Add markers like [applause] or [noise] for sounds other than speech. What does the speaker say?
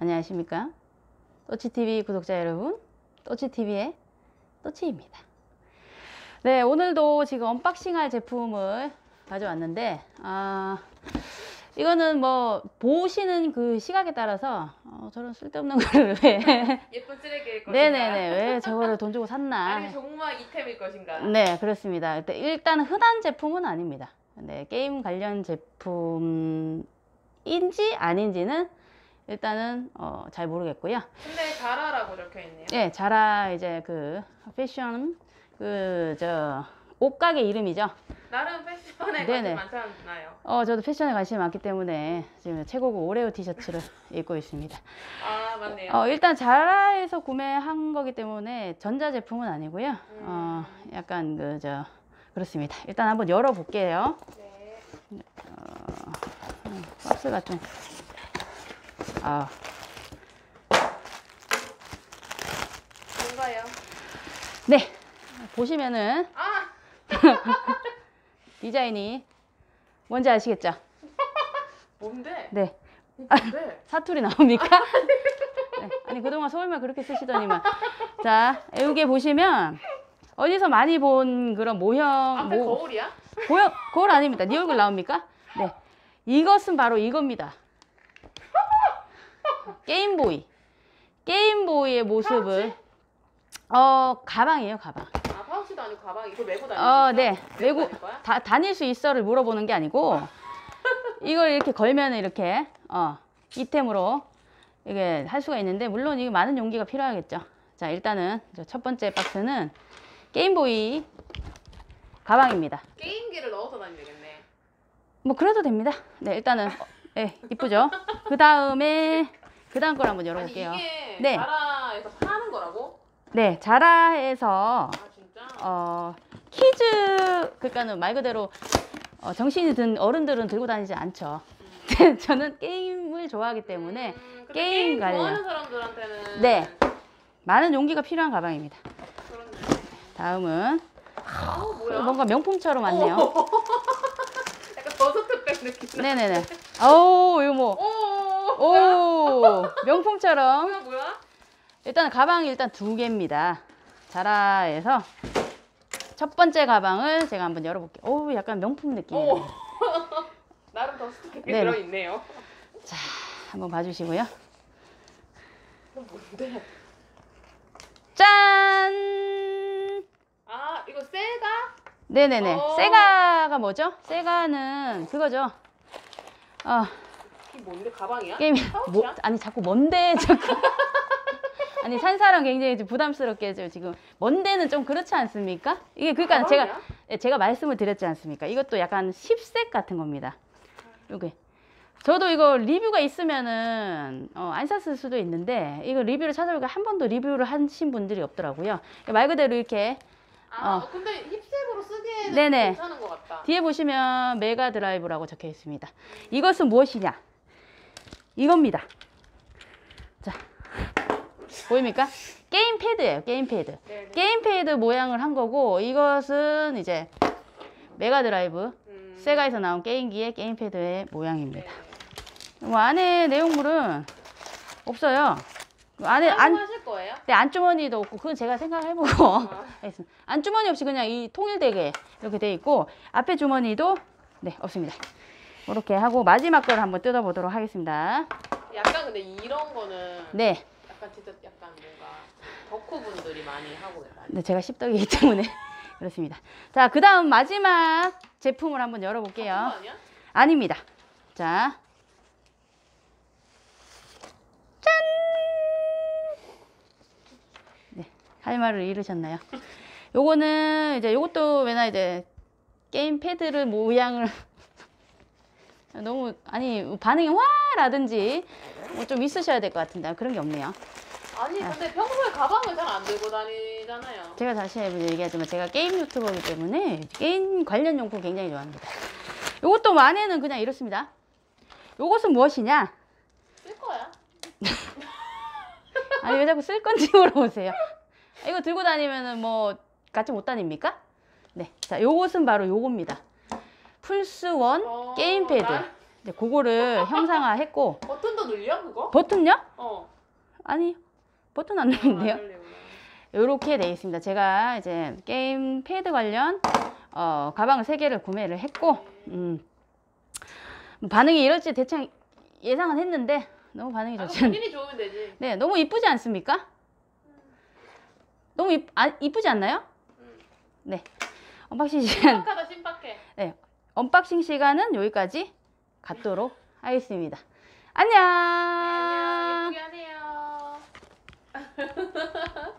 안녕하십니까? 또치TV 구독자 여러분, 또치TV의 또치입니다. 네, 오늘도 지금 unboxing 할 제품을 가져왔는데, 아, 이거는 뭐, 보시는 그 시각에 따라서, 어, 저런 쓸데없는 거를 왜, [laughs] 예쁜 쓰레기일 것인가? 네네네, 왜 저거를 돈 주고 샀나. 아니 정말 잇템일 것인가? 네, 그렇습니다. 일단- 일단 흔한 제품은 아닙니다. 네, 게임 관련 제품인지 아닌지는 일단은 어, 잘 모르겠고요. 근데 자라라고 적혀 있네요. 네, 자라 이제 그 패션 그 저 옷가게 이름이죠. 나름 패션에 네네. 관심 많잖아요. 어, 저도 패션에 관심이 많기 때문에 지금 최고급 오레오 티셔츠를 [laughs] 입고 있습니다. 아 맞네요. 어, 일단 자라에서 구매한 거기 때문에 전자 제품은 아니고요. 어, 약간 그 저 그렇습니다. 일단 한번 열어 볼게요. 네. 박스가 좀 아, 뭔가요? 네 보시면은 아 [laughs] 디자인이 뭔지 아시겠죠? [laughs] 뭔데? 네 뭔데? [laughs] 사투리 나옵니까? 네. 아니 그동안 서울말 그렇게 쓰시더니만 자 여기 보시면 어디서 많이 본 그런 모형 앞에 모 거울이야? 모형 거울 아닙니다. 네 얼굴 나옵니까? 네 이것은 바로 이겁니다. 게임보이 게임보이의 모습을 어 가방이에요 가방. 아 파우치도 아니고 가방 이거 메고 다니는 어, 네. 메고 거야? 다, 다닐 수 있어를 물어보는 게 아니고 [laughs] 이걸 이렇게 걸면 이렇게 어, 이템으로 이게 할 수가 있는데 물론 이게 많은 용기가 필요하겠죠. 자 일단은 저첫 번째 박스는 게임보이 가방입니다. 게임기를 넣어서 다니면 되겠네. 뭐 그래도 됩니다. 네 일단은 어, 네 이쁘죠. 그 다음에 [laughs] 그 다음 걸 한번 열어볼게요. 아니 이게 네. 자라에서 파는 거라고? 네 자라에서 아 진짜? 어, kids 그러니까는 말 그대로 어, 정신이 든 어른들은 들고 다니지 않죠. [laughs] 저는 게임을 좋아하기 때문에 음, 게임 관련. 사람들한테는 네. 많은 용기가 필요한 가방입니다. 그런 다음은 어 뭐야? 뭔가 명품처럼 왔네요. 오. [laughs] 약간 버섯백 느낌 나. 네네네. 어우 이거 뭐. 오. 오 명품처럼 뭐야 뭐야? 일단 가방이 일단 두 개입니다. 자라에서 첫 번째 가방을 제가 한번 열어볼게요. 오 약간 명품 느낌이에요. 오. [laughs] 나름 더 스토리가 네네. 들어있네요. 자 한번 봐주시고요. 뭔데? 짠! 아 이거 세가? 네네네. 어. 세가가 뭐죠? 세가는 그거죠. 어, 뭔데 가방이야? 게임? 뭐, 아니, 자꾸 뭔데, [laughs] 자꾸. 아니, 산 사람 굉장히 좀 부담스럽게 좀 지금, 뭔데는 좀 그렇지 않습니까? 이게 그러니까 제가? 예, 제가 말씀을 드렸지 않습니까? 이것도 약간 씹색 같은 겁니다. 요게. 저도 이거 리뷰가 있으면은 어, 안 샀을 수도 있는데 이거 리뷰를 찾아보니까 한 번도 리뷰를 하신 분들이 없더라고요. 말 그대로 이렇게 아 어. 근데 힙색으로 쓰기에는 네네. 괜찮은 것 같다. 뒤에 보시면 메가 드라이브라고 적혀 있습니다. 이것은 무엇이냐? 이겁니다. 자, 보입니까? 게임 패드예요. 게임 패드. 네네. 게임 패드 모양을 한 거고 이것은 이제 메가 드라이브 음, 세가에서 나온 게임기의 게임 패드의 모양입니다. 네. 뭐 안에 내용물은 없어요. 그 안에 안, 하실 거예요? 네, 안주머니도 없고 그건 제가 생각해 보고 아, [laughs] 알겠습니다. 안주머니 없이 그냥 이 통일되게 이렇게 돼 있고 앞에 주머니도 네 없습니다. 이렇게 하고 마지막 걸 한번 뜯어보도록 하겠습니다. 약간 근데 이런 거는 네, 약간 진짜 약간 뭔가 덕후분들이 많이 하고 계세요. 네 제가 십덕이기 때문에 [laughs] 그렇습니다. 자, 그 다음 마지막 제품을 한번 열어볼게요. 아니야? 아닙니다. 자, 짠! 네, 할 말을 잃으셨나요? 요거는 이제 요것도 맨날 이제 게임 패드를 모양을 너무 아니 반응이 와라든지 뭐 좀 있으셔야 될 것 같은데 그런 게 없네요. 아니 근데 평소에 가방을 잘 안 들고 다니잖아요. 제가 다시 얘기하지만 제가 게임 유튜버이기 때문에 게임 관련 용품 굉장히 좋아합니다. 요것도 안에는 그냥 이렇습니다. 요것은 무엇이냐? 쓸 거야. [laughs] 아니 왜 자꾸 쓸 건지 물어보세요. 이거 들고 다니면은 뭐 같이 못 다닙니까? 네, 자 요것은 바로 요겁니다. 플스 one 어, 게임 패드. 나- 이제 그거를 형상화했고 [laughs] 버튼도 눌려 그거? 버튼요? 어. 아니 버튼 안. 아, 눌리구나. 이렇게 돼 있습니다. 제가 이제 게임 패드 관련 어, 가방을 세 개를 구매를 했고 음, 반응이 이럴지 대충 예상은 했는데 너무 반응이 아, 좋지 그럼 않 본인이 좋으면 되지. 네, 너무 이쁘지 않습니까? 너무 이, 아, 이쁘지 않나요? 음. 네, unboxing 시간 신박해. unboxing 시간은 여기까지 갖도록 하겠습니다. 안녕. 안녕. 예쁘게 하네요. [laughs]